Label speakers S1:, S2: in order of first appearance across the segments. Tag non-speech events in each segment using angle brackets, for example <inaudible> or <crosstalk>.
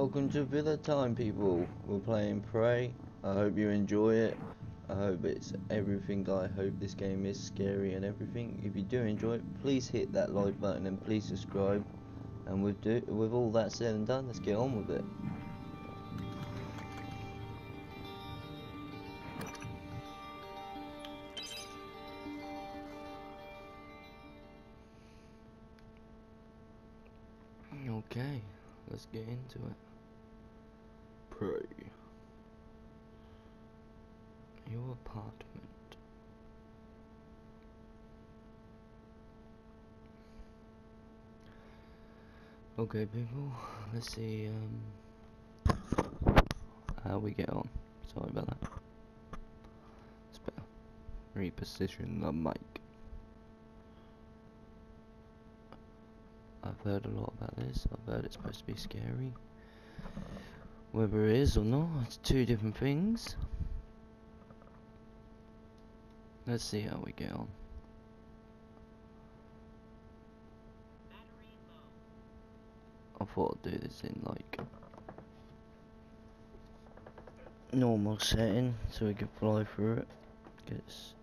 S1: welcome to Villar Time, people. We're playing Prey. I hope you enjoy it. I hope it's everything I hope this game is scary and everything. If you do enjoy it, please hit that like button and please subscribe. And with do with all that said and done, let's get on with it. Okay, let's get into it. Your apartment. Okay, people, let's see um, how we get on. Sorry about that. It's better. Reposition the mic. I've heard a lot about this. I've heard it's supposed to be scary. Whether it is or not, it's two different things. Let's see how we get on. I thought I'd do this in like normal setting so we can fly through it. Cause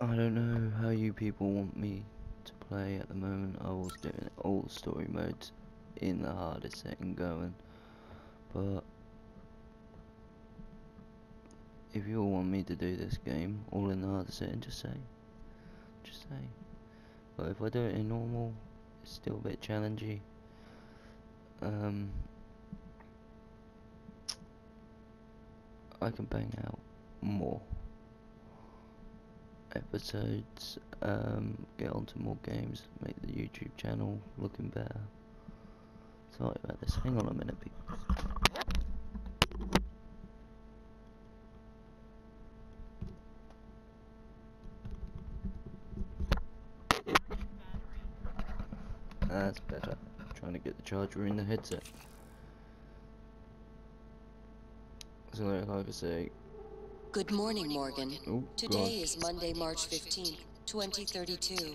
S1: I don't know how you people want me to play at the moment. I was doing all story modes in the hardest setting going, but if you all want me to do this game all in the hardest setting, just say, just say. But if I do it in normal, it's still a bit challenging. Um, I can bang out more episodes, um, get onto more games, make the YouTube channel looking better. Sorry about this, hang on a minute people. That's better. trying to get the charger in the headset. So like I say,
S2: Good morning, Morgan.
S1: Oh,
S2: Today is Monday, March 15th, 2032.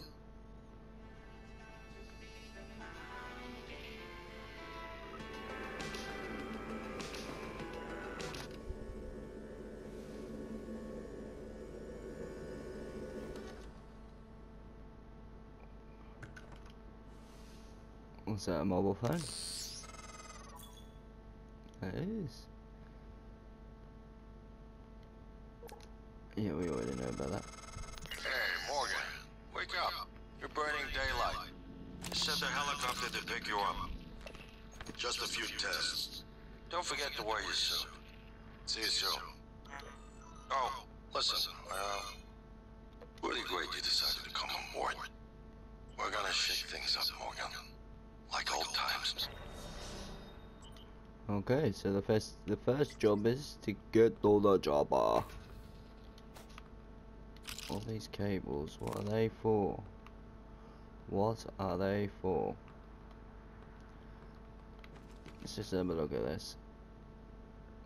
S1: What's that, a mobile phone? It is. Yeah, we already know about that.
S3: Hey, Morgan, wake up. You're burning daylight. Send a helicopter to pick you up. Just a few tests. Don't forget to wear your suit. See you soon. Oh, listen, uh,
S1: Okay, so the first the first job is to get all the jobber. All these cables, what are they for? What are they for? Let's just have a look at this.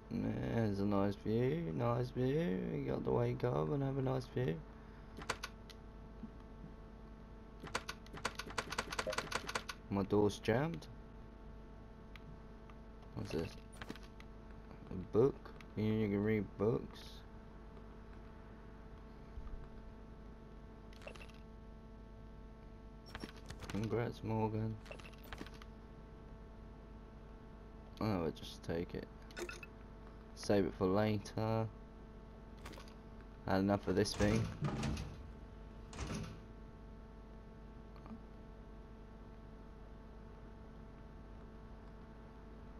S1: There's a nice view, nice view. You got to wake up and have a nice view. My door's jammed. What's this? A book? You can read books. Congrats, Morgan. Oh, I'll just take it. Save it for later. Had enough of this thing.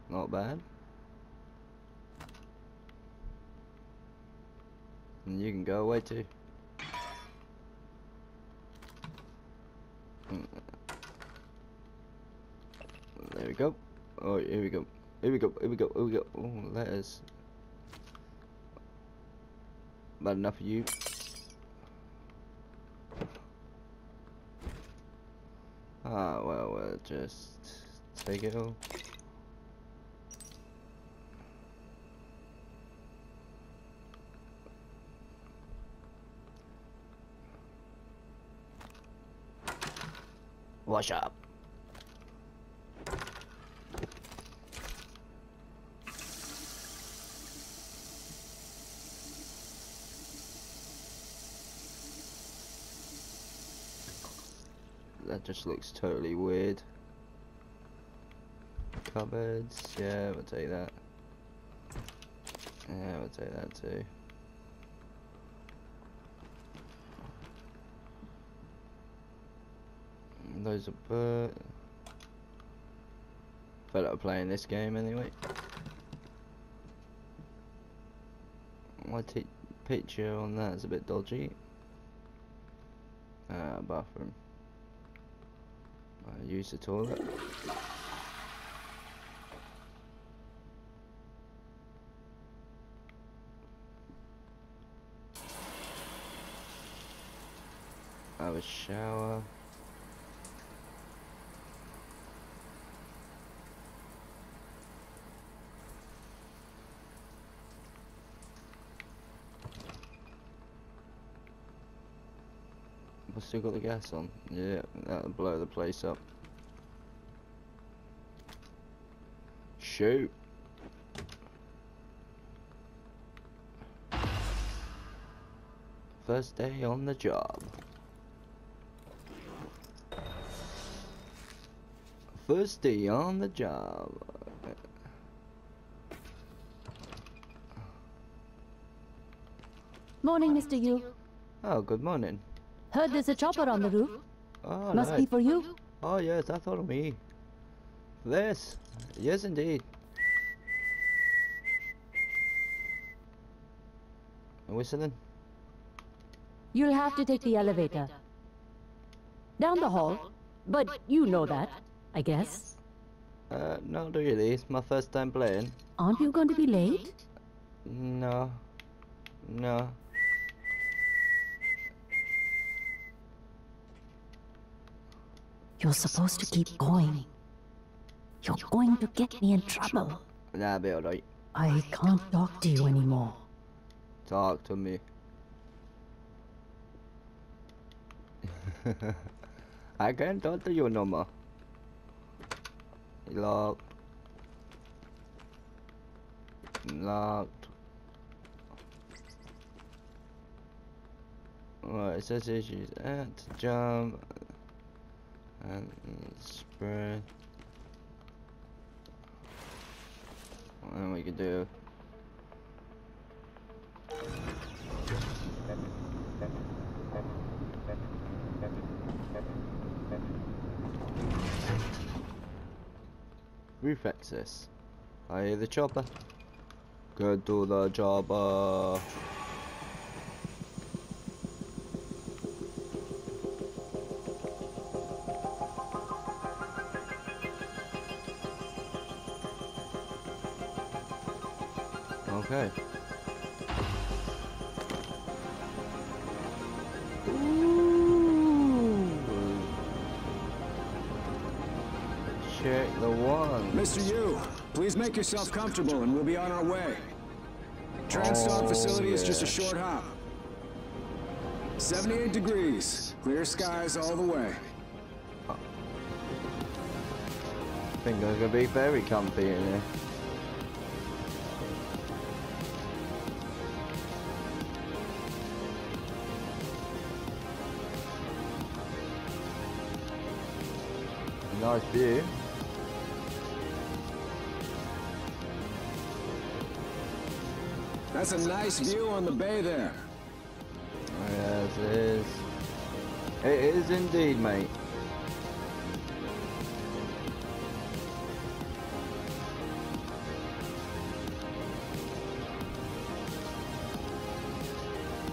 S1: Not bad. And you can go away too. Mm. There we go. Oh, here we go. Here we go. Here we go. Here we go. Oh, letters. About enough of you. Ah, well, we'll just take it all. Wash up? That just looks totally weird. Cupboards, yeah, we'll take that. Yeah, we'll take that too. Those are but felt like playing this game anyway. My picture on that is a bit dodgy. Uh, bathroom. I use the toilet. Have a shower. Still got the gas on. Yeah, that'll blow the place up. Shoot. First day on the job. First day on the job.
S4: Morning, Mr. Yu.
S1: Oh, good morning.
S4: Heard there's a chopper on the roof.
S1: Oh,
S4: Must
S1: nice.
S4: be for you.
S1: Oh yes, that's all me. This, yes indeed. Whistling?
S4: You'll have to take the elevator. Down the hall. But you know that, I guess.
S1: Uh, not really. It's my first time playing.
S4: Aren't you going to be late?
S1: No. No.
S4: You're supposed to keep going. You're going to get me in trouble.
S1: That'll be alright.
S4: I can't talk to you anymore.
S1: Talk to me. <laughs> I can't talk to you no more. Locked. Locked. Right, it says issues at jump and spread. And we can do roof access. I hear the chopper. Go do the chopper.
S5: Make yourself comfortable and we'll be on our way. TranStar
S1: Oh,
S5: facility is just a short hop. 78 degrees, clear skies all the way.
S1: I think I'm gonna be very comfy in here. Nice view.
S5: That's a nice view on the bay there.
S1: Yes, it is. It is indeed, mate.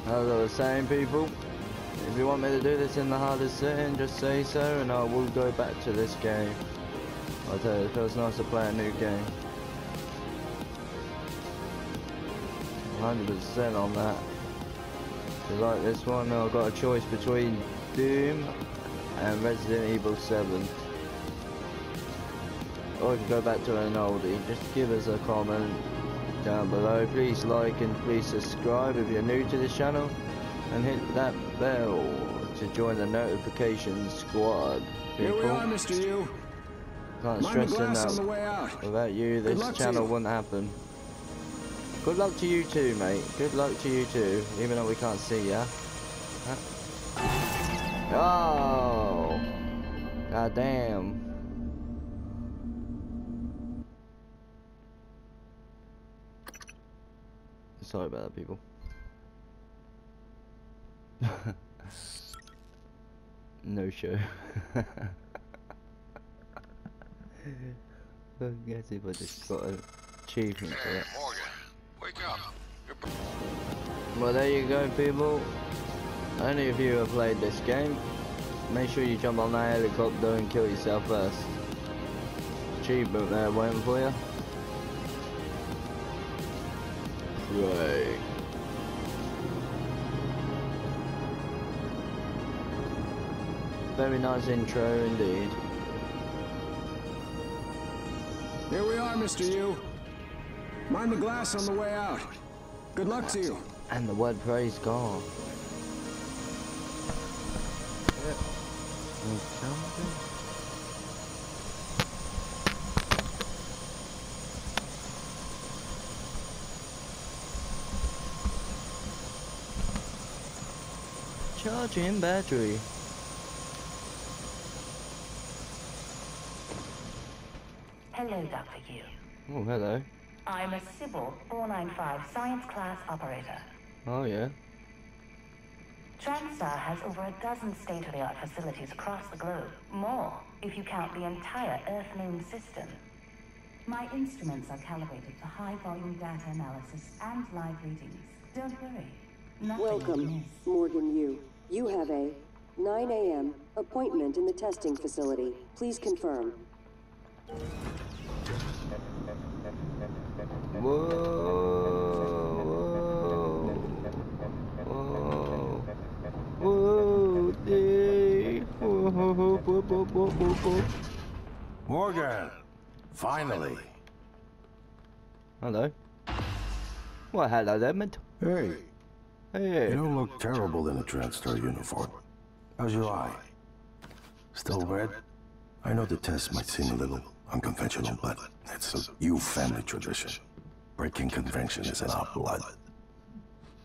S1: As I was saying, people, if you want me to do this in the hardest setting, just say so, and I will go back to this game. I tell you, it feels nice to play a new game. 100% on that. So like this one, I've got a choice between Doom and Resident Evil 7. Or I could go back to an oldie. Just give us a comment down below. Please like and please subscribe if you're new to this channel. And hit that bell to join the notification squad.
S5: Here we are, Mr. Yu.
S1: can't stress enough.
S5: the.
S1: Without you, this channel
S5: you.
S1: wouldn't happen. Good luck to you too, mate. Good luck to you too, even though we can't see ya. Huh? Oh! God damn. Sorry about that, people. <laughs> no show. <laughs> I guess if I just got an achievement for
S3: wake up.
S1: Well, there you go, people. Only if you have played this game, make sure you jump on that helicopter and kill yourself first. Achievement there waiting for you. Right. Very nice intro indeed.
S5: Here we are, Mr. Yu. Mind the glass on the way out. Good luck to you.
S1: And the word praise God. Charging battery.
S6: Hello, Dr. Yu.
S1: Oh, hello.
S6: I'm a Sybil 495 science class operator.
S1: Oh, yeah.
S6: TranStar has over a dozen state-of-the-art facilities across the globe. More, if you count the entire Earth-Moon system. My instruments are calibrated for high-volume data analysis and live readings. Don't worry. Nothing will
S7: Welcome,
S6: miss.
S7: Morgan Yu. You have a 9 a.m. appointment in the testing facility. Please confirm.
S1: Whoa, whoa, whoa, whoa, Dave. Whoa, whoa, whoa, whoa, whoa, whoa.
S3: Morgan, finally.
S1: Hello. Well, hello there, mate.
S8: Hey,
S1: Hey.
S8: you don't look terrible in a TranStar uniform. How's your eye? Still red? I know the test might seem a little unconventional, but it's a Yu family tradition. Breaking convention is in our blood.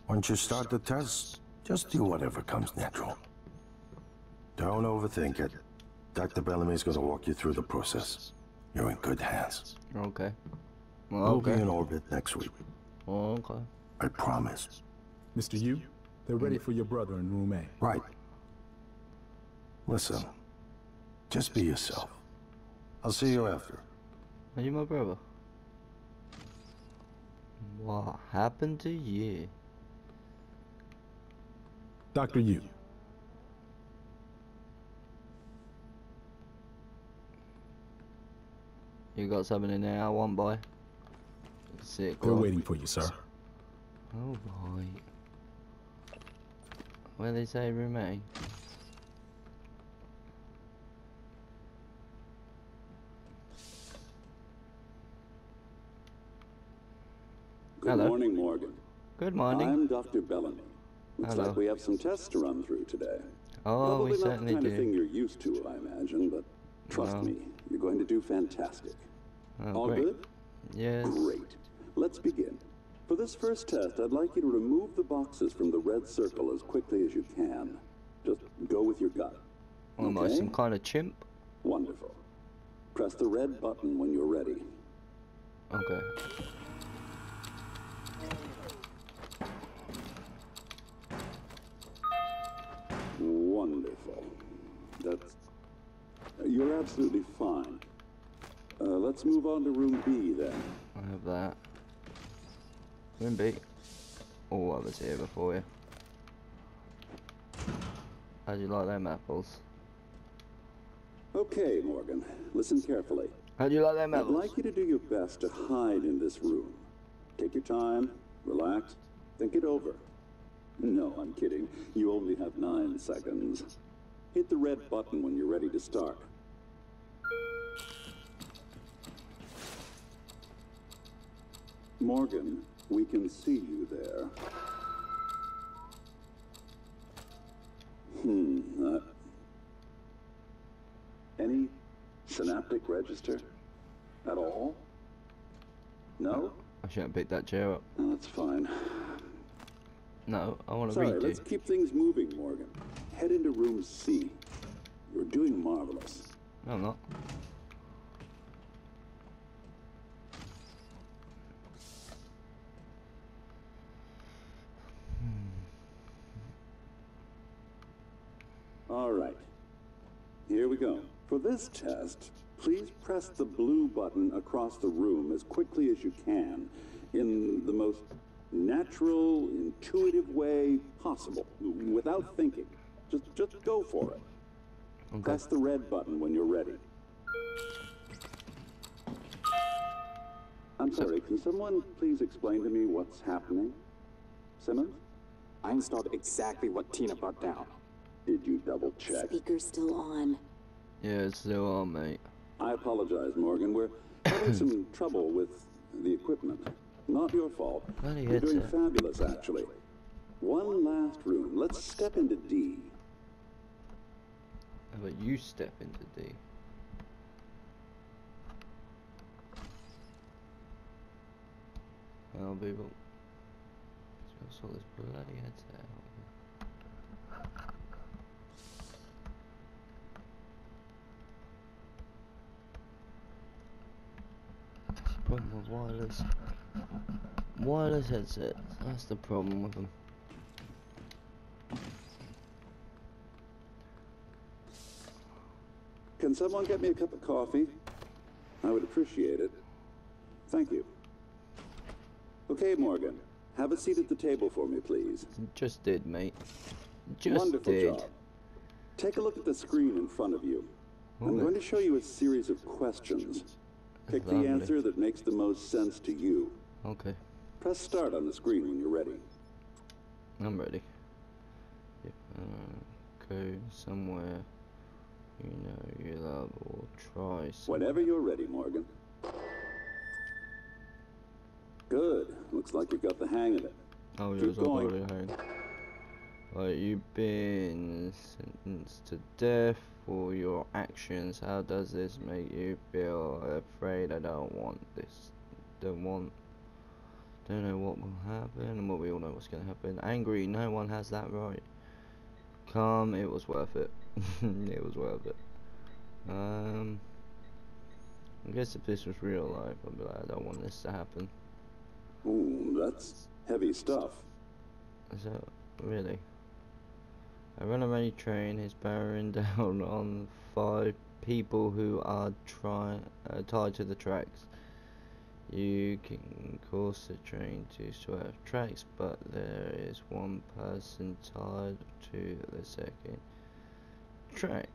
S8: Once you start the test, just do whatever comes natural. Don't overthink it. Dr. Bellamy's gonna walk you through the process. You're in good hands.
S1: Okay. Well,
S8: We'll be in orbit next week.
S1: Okay.
S8: I promise.
S9: Mr. Yu, they're ready for your brother in room A.
S8: Right. Listen, just be yourself. I'll see you after.
S1: Are you my brother? What happened to you?
S9: Dr. Yu,
S1: You got something in there I want, boy? Sick.
S9: they're
S1: boy.
S9: waiting for you, sir.
S1: Oh boy. Where they say room
S10: Good
S1: Hello.
S10: morning, Morgan.
S1: Good morning.
S10: I'm Dr. Bellamy. Looks
S1: Hello.
S10: like we have some tests to run through today.
S1: Oh,
S10: Probably
S1: we
S10: not
S1: certainly
S10: the kind
S1: do.
S10: of thing you're used to, I imagine, but trust me, you're going to do fantastic.
S1: Oh,
S10: All
S1: great.
S10: good?
S1: Yes.
S10: Great. Let's begin. For this first test, I'd like you to remove the boxes from the red circle as quickly as you can. Just go with your gut.
S1: Am I,
S10: Okay?
S1: some kind of chimp?
S10: Wonderful. Press the red button when you're ready.
S1: Okay.
S10: That's. You're absolutely fine. Uh, let's move on to room B then.
S1: I have that. Room B. Oh, I was here before you. How do you like them apples?
S10: Okay, Morgan. Listen carefully.
S1: How'd you like them apples?
S10: I'd like you to do your best to hide in this room. Take your time, relax, think it over. No, I'm kidding. You only have nine seconds. Hit the red button when you're ready to start. Morgan, we can see you there. Hmm. Uh, any synaptic register at all? No?
S1: I shouldn't pick that chair up.
S10: No, that's fine.
S1: No, I want to read
S10: let's keep things moving, Morgan. Head into room C. You're doing marvelous.
S1: No, I'm not.
S10: All right. Here we go. For this test, please press the blue button across the room as quickly as you can in the most natural, intuitive way possible, without thinking. Just just go for it.
S1: Okay.
S10: Press the red button when you're ready. I'm sorry, can someone please explain to me what's happening? Simmons?
S11: I installed exactly what Tina brought down.
S10: Did you double check?
S12: Speaker's still on.
S1: Yeah, it's still on, mate.
S10: I apologize, Morgan. We're having some <clears throat> trouble with the equipment. Not your fault.
S1: Bloody
S10: You're doing
S1: headset.
S10: fabulous, actually. One last room. Let's step into D.
S1: How about you step into D? Well, people. Just got this bloody headset. Problem with wireless. Wireless headsets. That's the problem with them.
S10: Can someone get me a cup of coffee? I would appreciate it. Thank you. Okay, Morgan. Have a seat at the table for me, please.
S1: Just did, mate. Just
S10: Wonderful
S1: did.
S10: job. Take a look at the screen in front of you. I'm going to show you a series of questions. Pick the answer that makes the most sense to you.
S1: Okay,
S10: Press start on the screen when you're ready.
S1: I'm ready. Uh, go somewhere you know you love or try some.
S10: Whenever you're ready, Morgan. Good. Looks like you've got the hang of it.
S1: Oh,
S10: Keep
S1: yes, I've
S10: going.
S1: heard. Like, you've been sentenced to death for your actions. How does this make you feel? Afraid I don't want this. Don't want. Don't know what will happen, and what we all know what's going to happen. Angry, no one has that right. Calm, it was worth it. <laughs> it was worth it. Um. I guess if this was real life, I'd be like, I don't want this to happen.
S10: Ooh, that's heavy stuff.
S1: Is that really? A runaway train is bearing <laughs> down on five people who are try, uh, tied to the tracks. You can cause the train to swerve tracks, but there is one person tied to the second track.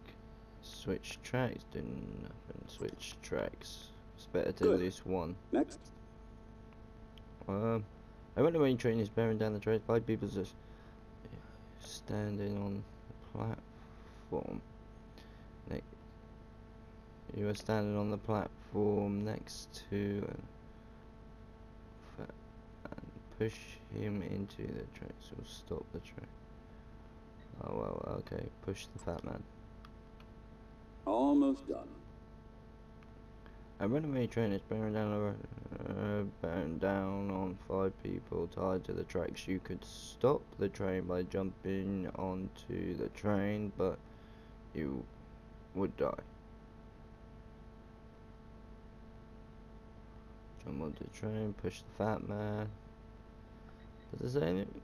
S1: Switch tracks, do nothing. Switch tracks. It's better to
S10: Good.
S1: lose one.
S10: Next.
S1: Um, a runaway train is bearing down the track. Five people just standing on the platform. Ne- you are standing on the platform next to and, and push him into the train. So stop the train. Oh well, okay. Push the fat man.
S10: Almost done.
S1: A runaway train is bearing down, uh, bearing down on five people tied to the tracks. You could stop the train by jumping onto the train, but you would die. Jump onto the train, push the fat man. Does it say anything?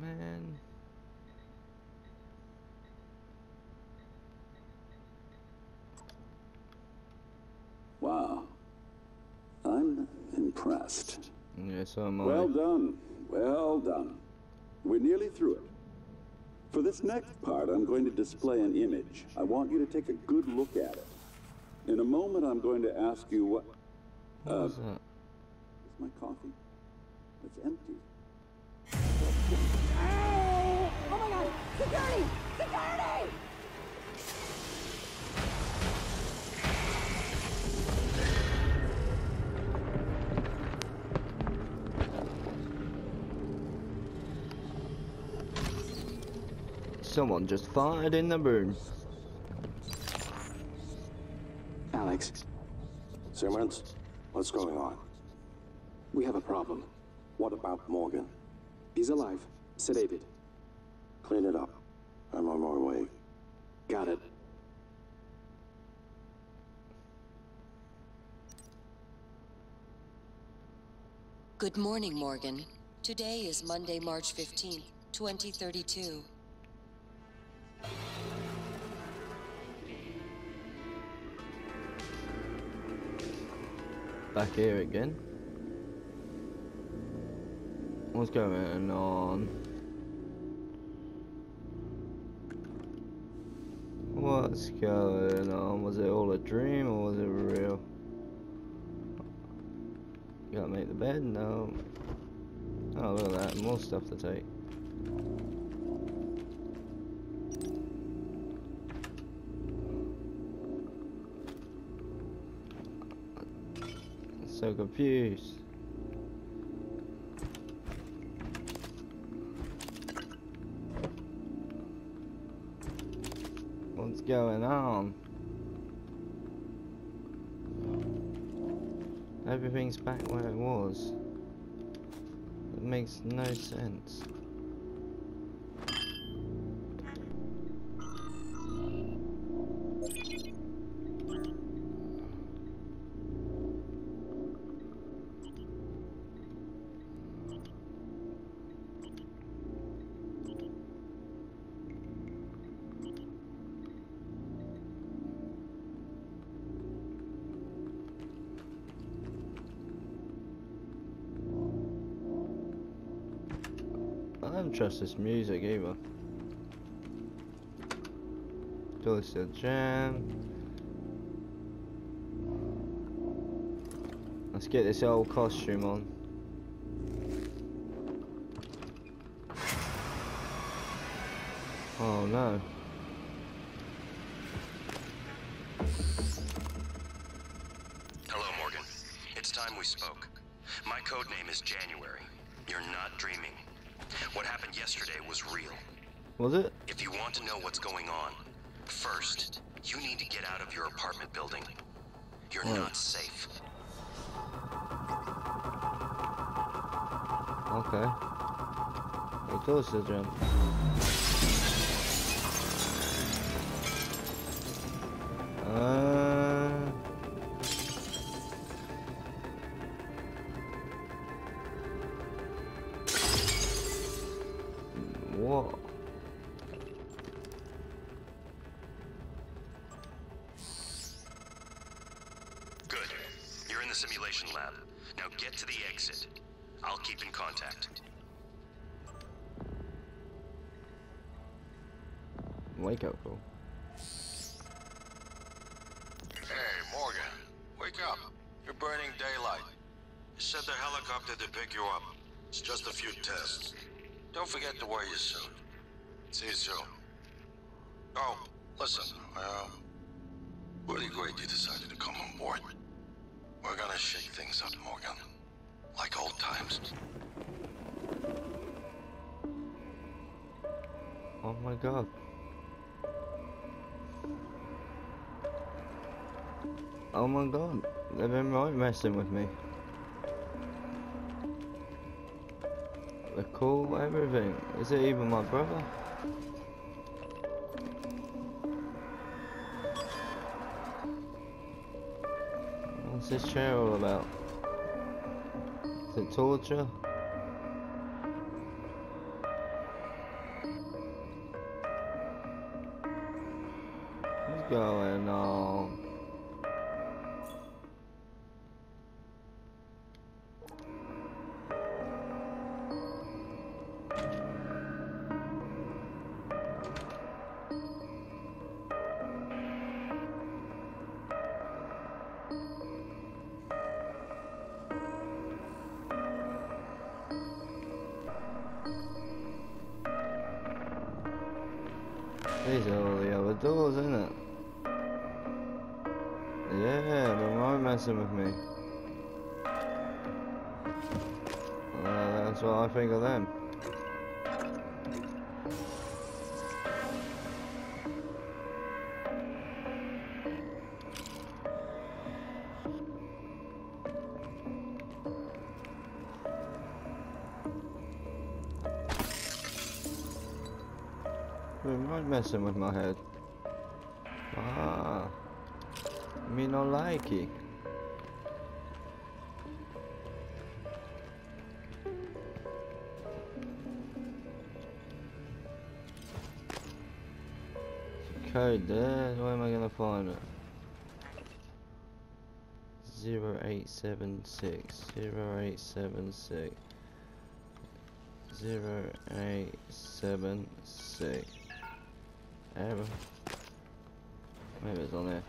S1: Man.
S10: Wow. I'm impressed.
S1: Yeah, so am I.
S10: Well done. Well done. We're nearly through it. For this next part, I'm going to display an image. I want you to take a good look at it. In a moment, I'm going to ask you what.
S1: What
S10: uh,
S1: that?
S10: Is my coffee? It's empty.
S12: Oh my god! Security! Security!
S1: Someone just fired in the room.
S11: Alex,
S8: Simmons, what's going on?
S11: we have a problem.
S8: What about Morgan?
S11: He's alive. Sedated.
S8: Clean it up. I'm on my way.
S11: Got it.
S2: Good morning, Morgan. Today is Monday, March 15th, 2032.
S1: Back here again. What's going on? What's going on? Was it all a dream or was it real? You gotta make the bed? No. Oh, look at that. More stuff to take. So confused. Going on? Everything's back where it was. It makes no sense. Trust this music either. Delicious jam. Let's get this old costume on. Oh no.
S13: Yesterday was real.
S1: Was it?
S13: If you want to know what's going on, first, you need to get out of your apartment building. You're not safe.
S1: Okay. Hey, delicious jam. Uh. Wake up call.
S3: Hey, Morgan. Wake up. You're burning daylight. Sent the helicopter to pick you up. It's just a few tests. Don't forget to wear your suit. See you soon. Oh, listen, um, really great you decided to come on board. We're gonna shake things up, Morgan. Like old times.
S1: Oh my god. Oh my god. They've been right messing with me. The cool, everything. Is it even my brother? What's this chair all about? Is it torture? What's going on? I messing with my head? Ah. Me not like it. code there. Where am I gonna find it? Zero eight seven six zero eight seven six zero eight seven six. Ever. Maybe it's on there.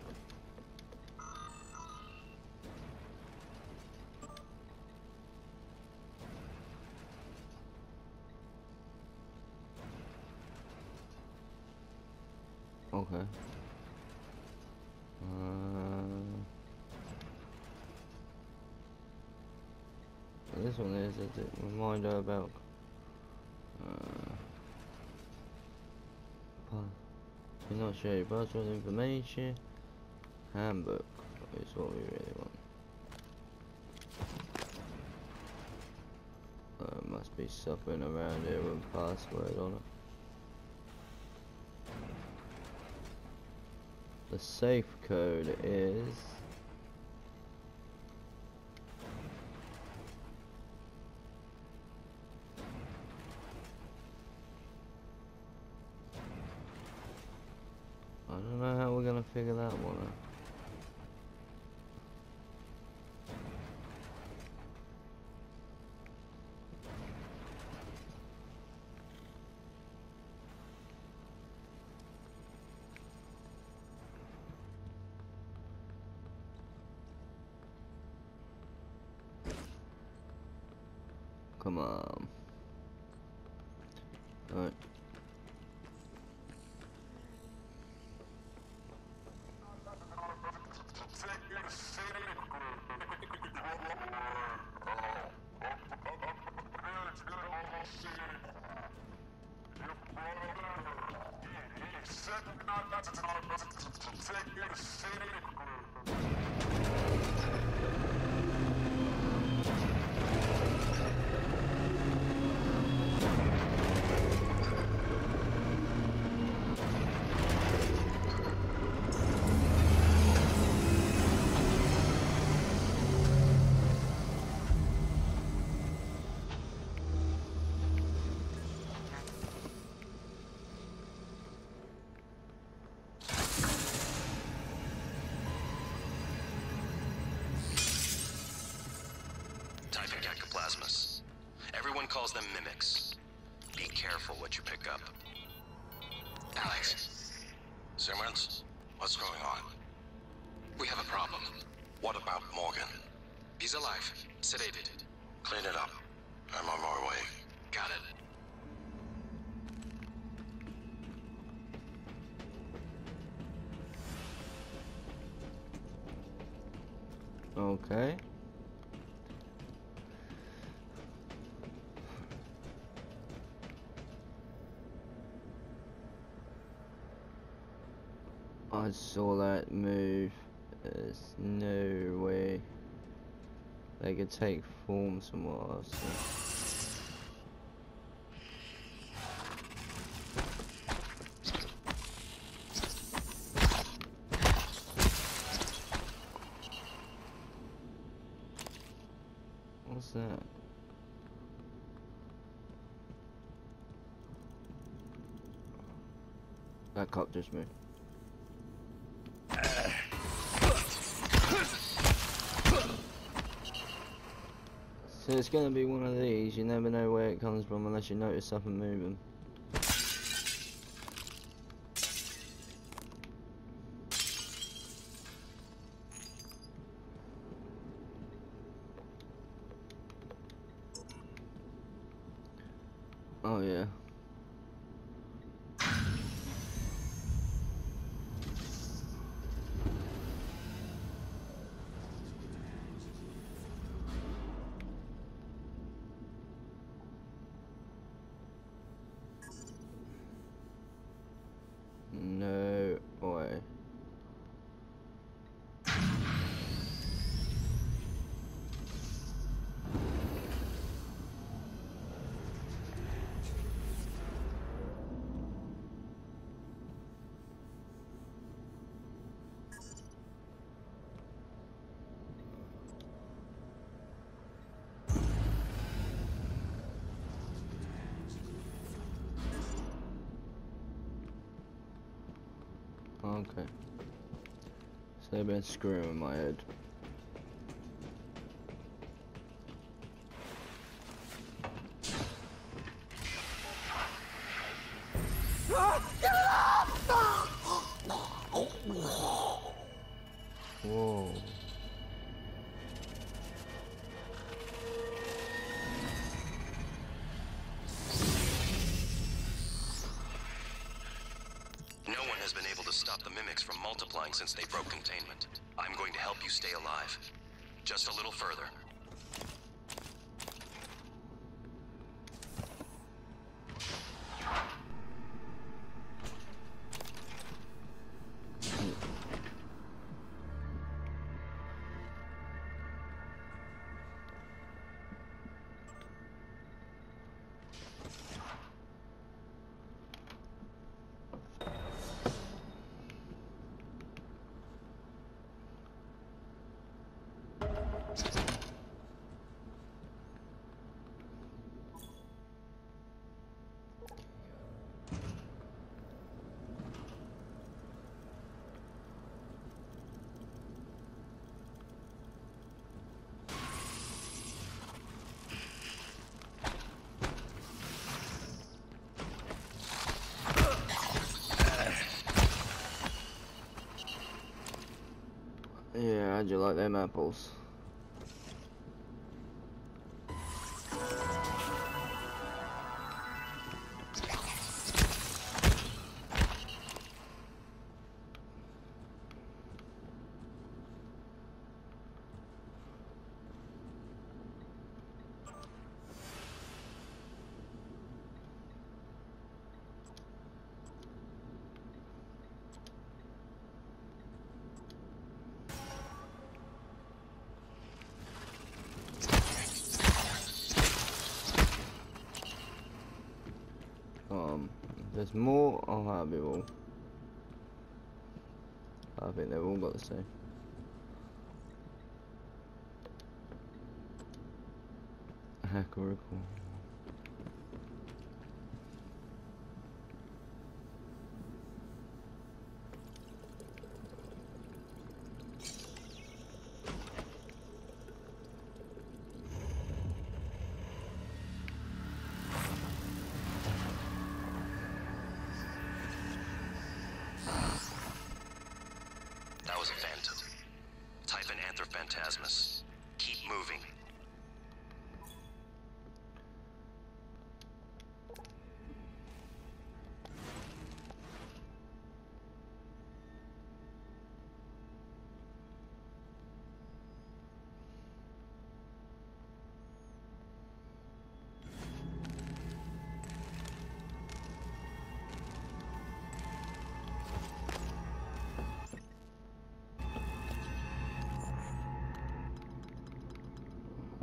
S1: Okay. Uh, this one is, it? Reminder about. Do not share your password information. Handbook is what we really want. Uh, must be something around here with password on it. The safe code is I don't know how we're that one out. Come on. Alright.
S13: Typhon Cactoplasmus. Everyone calls them mimics. Be careful what you pick up.
S1: I saw that move. There's no way they could take form somewhere else. What's that? That cop just moved. So it's gonna be one of these, you never know where it comes from unless you notice something moving. They've been screwing with my head. Whoa.
S8: From multiplying since they broke containment. I'm going to help you stay alive. Just a little further.
S1: How'd you like them apples? There's more, I'll have it all. I think they've all got the same. Hack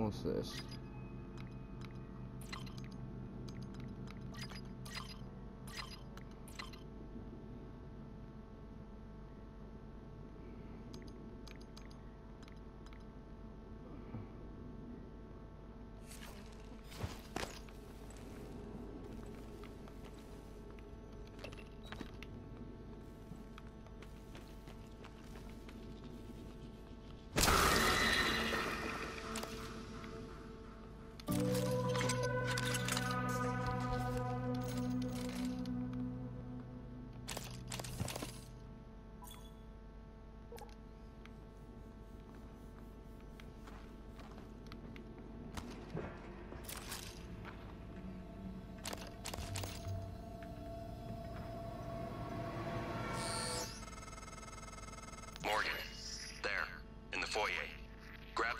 S1: What's this?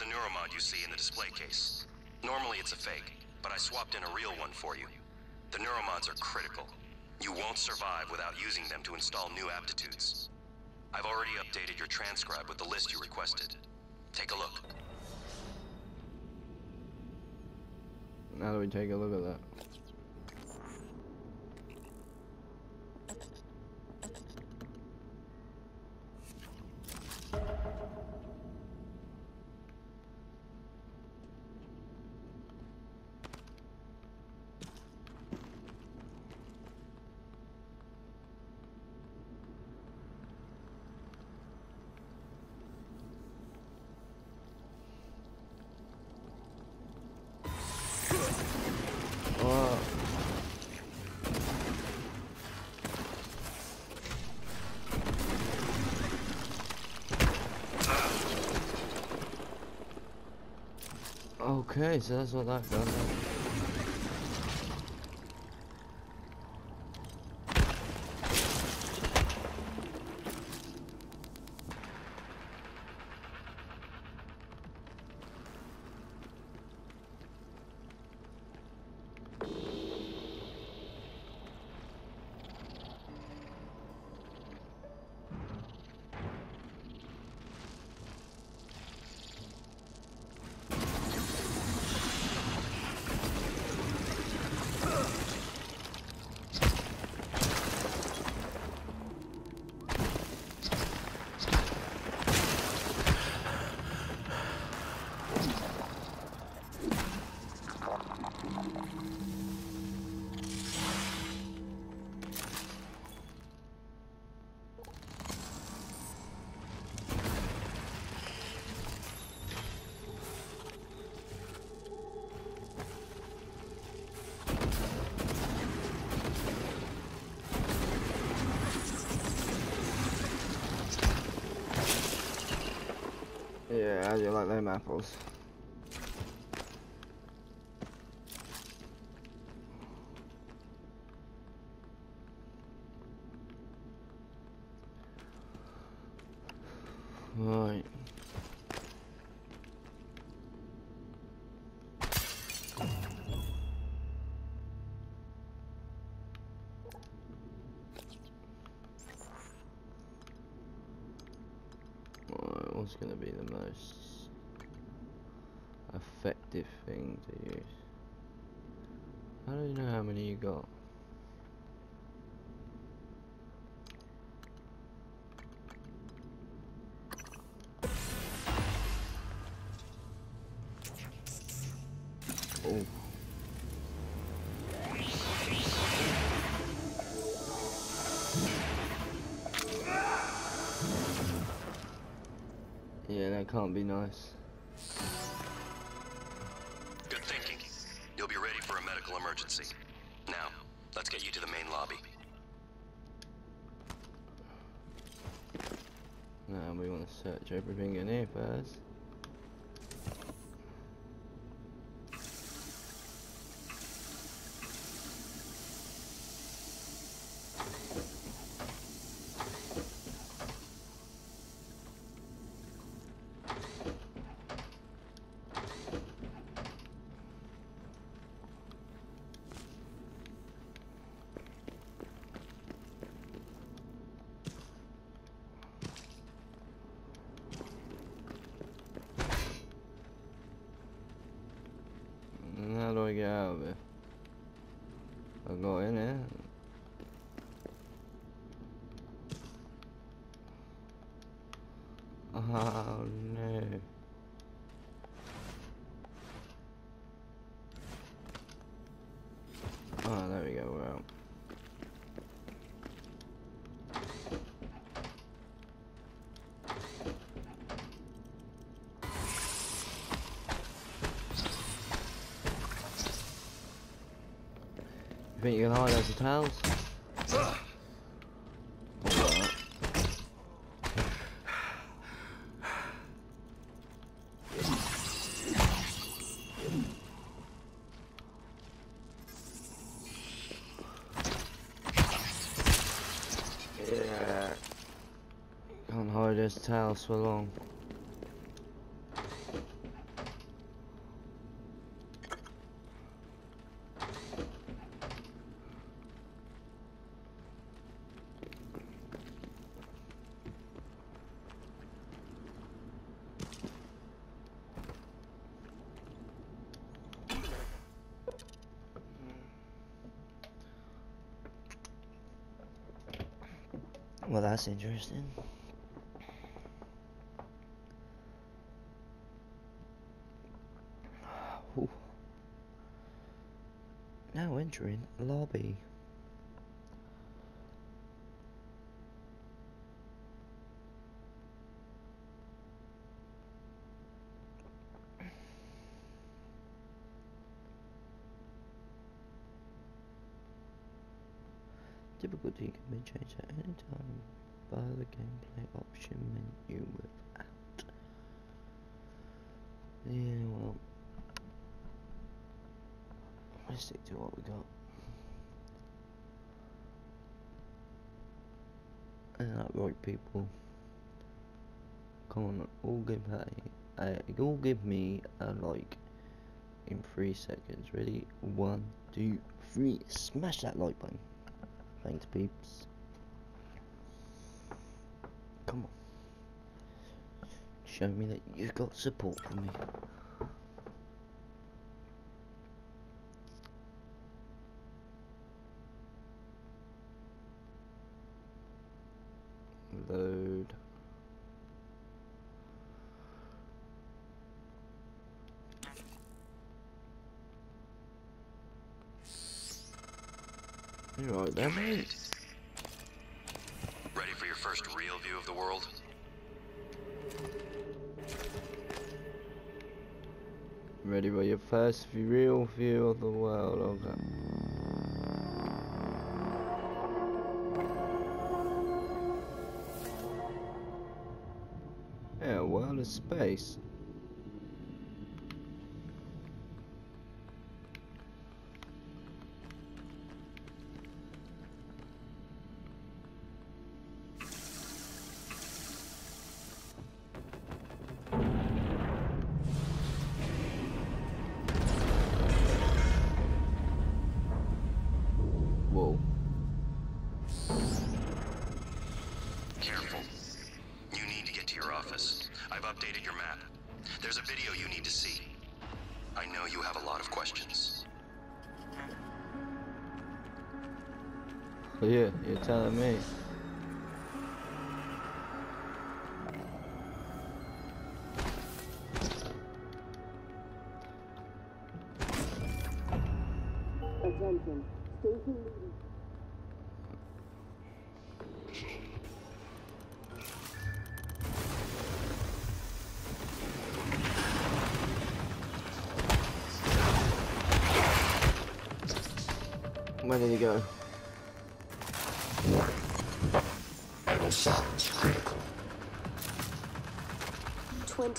S8: The neuromod you see in the display case. Normally it's a fake, but I swapped in a real one for you. The neuromods are critical. You won't survive without using them to install new aptitudes. I've already updated your TranScribe with the list you requested. Take a look.
S1: Now that we take a look at that? Okay, so that's what that. Yeah, apples? Right. What's to be the most effective thing to use? How do you know how many you got? Oh. Yeah, that can't be nice.
S13: Get
S1: out of it? I got in it. <laughs> Oh no. You can hide as the? Alright. Yeah. Can't hide as towels for long. Well, that's interesting. Ooh. Now entering lobby. Difficulty can be changed at any time by the gameplay option menu without. Yeah, well, Let's stick to what we got. And that right, people. Come on, all give a, uh, all give me a like in three seconds. Ready? One, two, three. Smash that like button. Thanks, peeps. Come on. Show me that you've got support from me. Load. You right there, mate?
S13: Ready for your first of the world?
S1: Ready for your first real view of the world, okay. Yeah, world of space. Yeah, you're telling me.
S7: Attention. Station leader.
S1: Where did he go?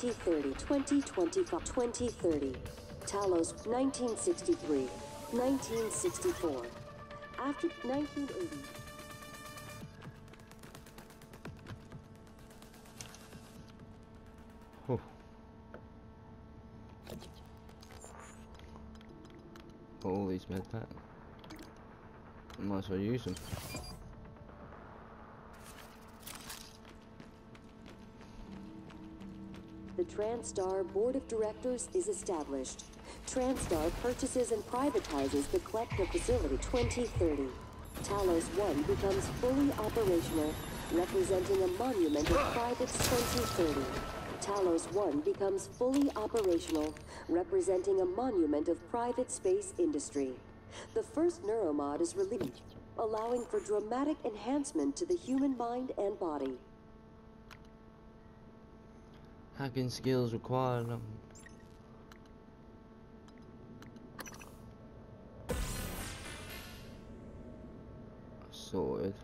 S7: 2030, 2025, 2030. Talos, 1963, 1964. After 1980.
S1: Oh. All these med. Might as well use them.
S7: The TranStar Board of Directors is established. TranStar purchases and privatizes the Kletka facility 2030. Talos 1 becomes fully operational, representing a monument of private 2030. Talos 1 becomes fully operational, representing a monument of private space industry. The first neuromod is released, allowing for dramatic enhancement to the human mind and body.
S1: Hacking skills required. Um, sorted.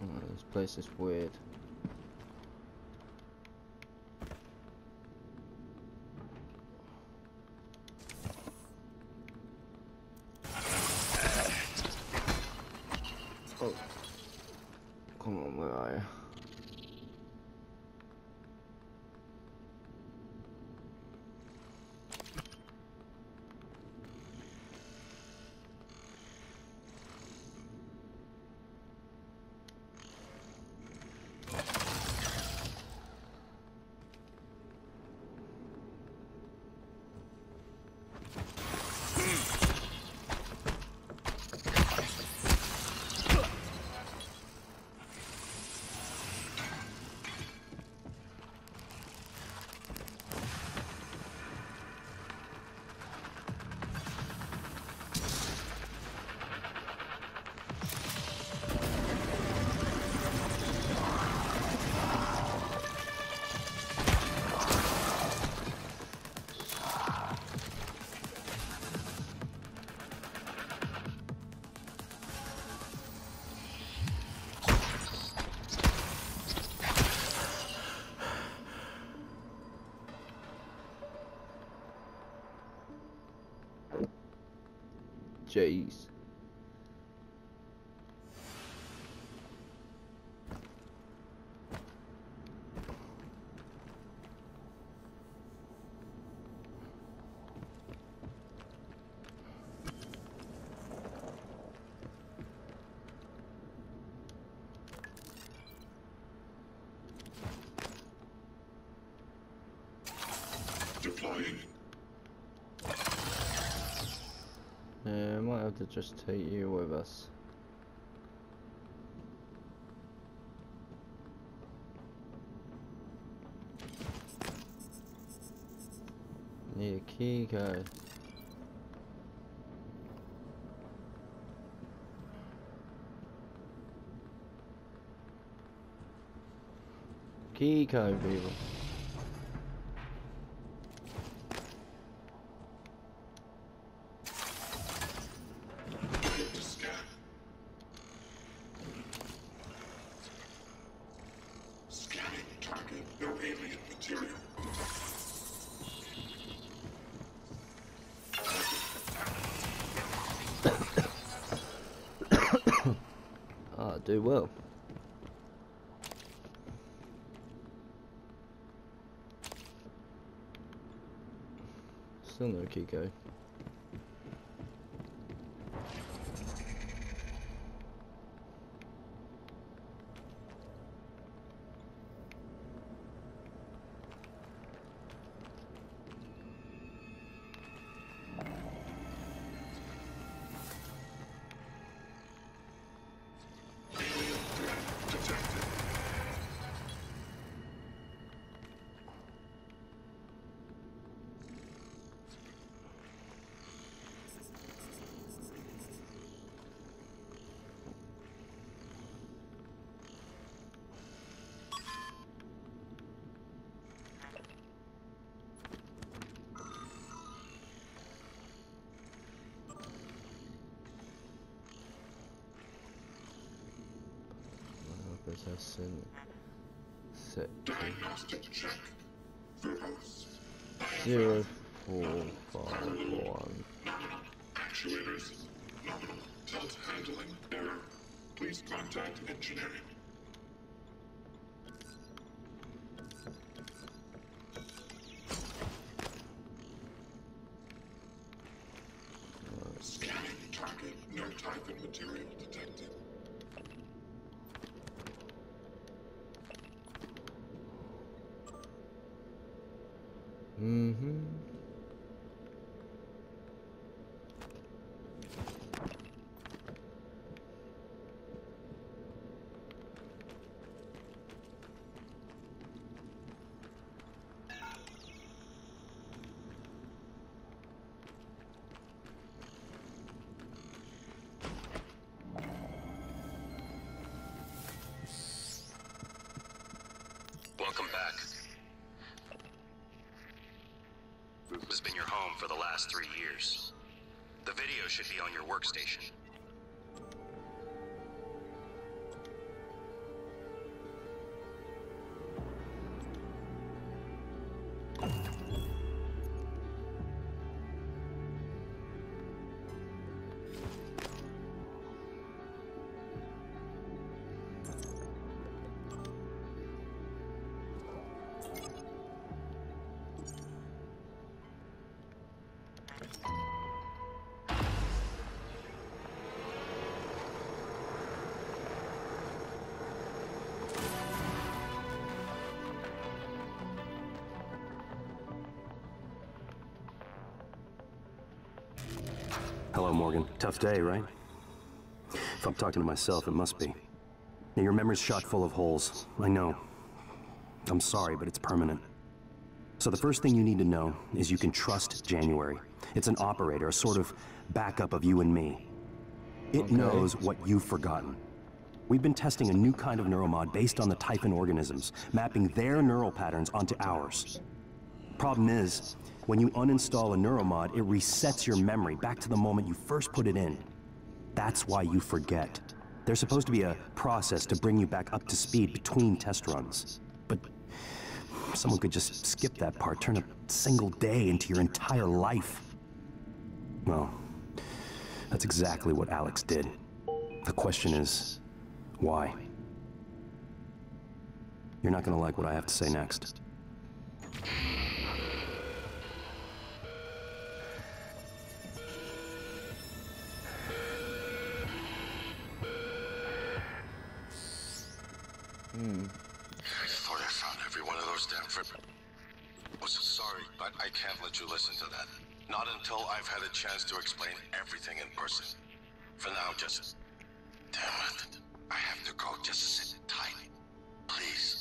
S1: Oh, this place is weird. Jay just take you with us. Need a key card. Key code, people. Still Possessing set. Zero four five one.
S14: Actuators. Nominal. Tilt handling. Error. Please contact engineering.
S13: Last three years. The video should be on your workstation.
S8: Morgan. Tough day, right? If I'm talking to myself, it must be. Now, your memory's shot full of holes. I know. I'm sorry, but it's permanent. So the first thing you need to know is you can trust January. It's an operator, a sort of backup of you and me. It
S1: Okay.
S8: knows what you've forgotten. We've been testing a new kind of neuromod based on the Typhon organisms, mapping their neural patterns onto ours. Problem is, when you uninstall a neuromod, it resets your memory back to the moment you first put it in. That's why you forget. There's supposed to be a process to bring you back up to speed between test runs. But someone could just skip that part, turn a single day into your entire life. Well, That's exactly what Alex did. The question is, why? You're not gonna like what I have to say next.
S3: Hmm. I thought I found every one of those damn trip. Was sorry, but I can't let you listen to that. Not until I've had a chance to explain everything in person. For now, just... Damn it. I have to go. Just sit tight. Please.